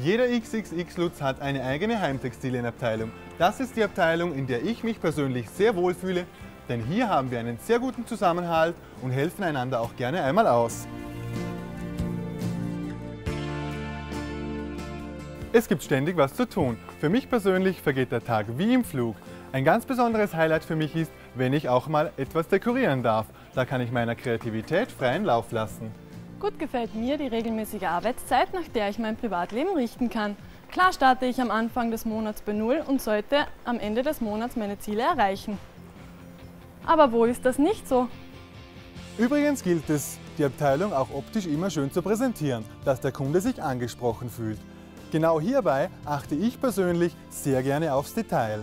Jeder XXX-Lutz hat eine eigene Heimtextilienabteilung. Das ist die Abteilung, in der ich mich persönlich sehr wohl fühle, denn hier haben wir einen sehr guten Zusammenhalt und helfen einander auch gerne einmal aus. Es gibt ständig was zu tun. Für mich persönlich vergeht der Tag wie im Flug. Ein ganz besonderes Highlight für mich ist, wenn ich auch mal etwas dekorieren darf. Da kann ich meiner Kreativität freien Lauf lassen. Gut gefällt mir die regelmäßige Arbeitszeit, nach der ich mein Privatleben richten kann. Klar starte ich am Anfang des Monats bei Null und sollte am Ende des Monats meine Ziele erreichen. Aber wo ist das nicht so? Übrigens gilt es, die Abteilung auch optisch immer schön zu präsentieren, dass der Kunde sich angesprochen fühlt. Genau hierbei achte ich persönlich sehr gerne aufs Detail.